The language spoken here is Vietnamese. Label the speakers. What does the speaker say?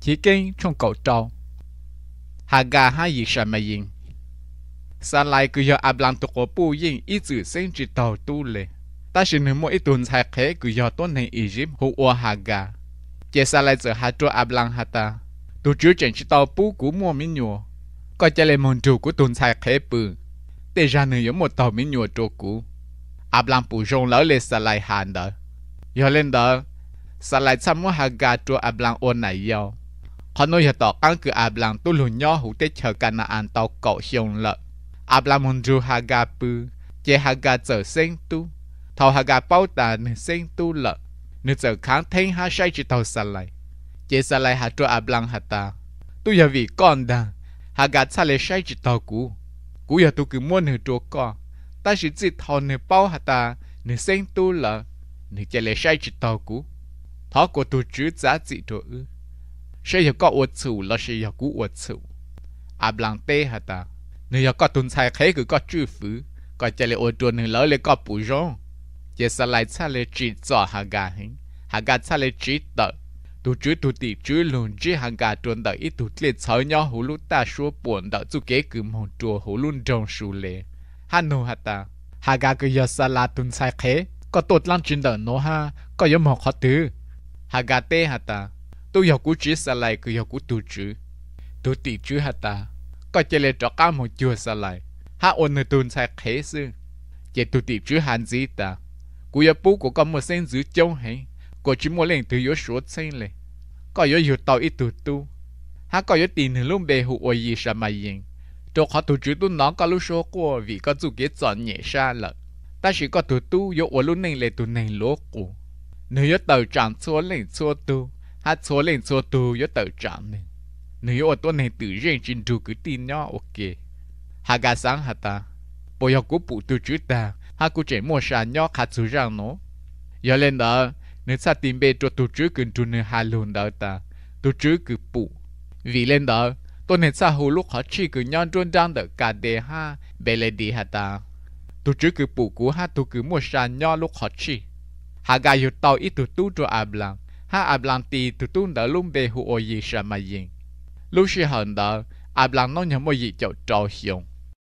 Speaker 1: chỉ kinh trong cầu trâu. Hà gà hai gì sao mà yên sa lại cứ giờ áp lăng tụ bù bu yên ít chữ sinh chỉ tàu tu lệ. Ta chỉ nếu mỗi tuần sai khé cứ giờ tuần này Egypt hụ ô hà gà chỉ sa lại giờ hà cho áp lăng hà ta tu chữ chẳng chỉ tàu bù cú mua mi nhùa có chỉ là môn chủ của tuần sai khé bự để ra nữa có một tàu mi nhùa cho cũ. Áp lăng bù rong lỡ lên sa lại hàn đó giờ lên đó sa lại chăm mua hà gà cho áp lăng ôn này yêu họ nói hiện tỏ căn cứ áp lang tu lùn nhỏ hủ tết chờ cả na an tàu cậu xiong lợ áp lang môn ru hà gà bư chế hà gà trở sinh tu. Thầu hà gà bao tà nữ sinh tu lợ nữ giờ kháng thanh hà sai chỉ tàu sa lại chế sa lại hà cho áp lang hà ta. Tu giờ vì con đà hà gà sa lại sai chỉ tàu cũ cũ giờ tu cứ muốn nữ tru con ta chỉ chỉ thầu nữ bao hà ta nữ sinh tu lợ nữ chế lại sai chỉ tàu cũ thọ của tu chữ giá trị đồ ư sẽ có có uất chủ là sẽ có uất chủ à bằng tê hả ta nửa có tuần sai khế cứ có chữ phứ có chỉ lại uất tuần nữa lỡ lại có bù rong chỉ sa lại cha lại chỉ cho hà gà hình hà gà cha lại chỉ tờ tu chữ tu tỷ chữ luôn chỉ hà gà tuần tờ ít tu liệt sáu nhau hồ lú ta số buồn tờ tu kế cứ một chùa hồ luôn trong su lệ hà nô hả ta hà gà cứ giờ sa là tuần sai khế có tốt lắm chuyện tờ nô ha có giống một khó tư hà gà tê hả ta tôi yêu cú chỉ sa lại cứ yêu cú tu chữ tu tỷ chữ hả ta? Có chỉ lệ cho cá một chùa sa lại hả ôn nơi tuần sai khế sư chỉ tu tỷ chữ hàn gì ta? Cú yêu bố của con một sen giữ châu hay của chỉ một lần từ yếu số sen lệ. Có yếu yếu tàu ít từ tu. Ha có yếu tiền thì lúc bề hụ ôi gì sao mà yên. Tôi khó tu chữ tu nó có lúc số của vì có chủ kế chọn nhẹ xa lợ ta chỉ có tu tu yếu ôi lúc này lệ tu này lỗ của nếu yếu tàu chẳng số lên số tu ha số lên số tu yếu tự trạng này nếu ở tuần này tự riêng trên tu cứ tin nhau ok. Hà gà sáng hà ta. Bây giờ cú phụ tu chữ ta. Hà cú chạy mua sắm nhau khát chú rằng nó. Giờ lên đó, nếu sa tìm bê cho tu chữ cần tu nên hà luôn đó ta. Tu chữ cứ phụ. Vì lên đó tuần này sa hồ lúc họ chỉ cứ nhon trôn đang được cả đề ha bê lê đi hà ta. Tu chữ cứ phụ cú ha, tu cứ mua sắm nhau lúc họ chỉ. Hà gà yêu tàu ít tu tu cho à blang ha ablanti lăng tì tu tu đã luôn bê hồ o gì sao mà yên lúc khi hận đó áp lăng nó nhớ một gì hiong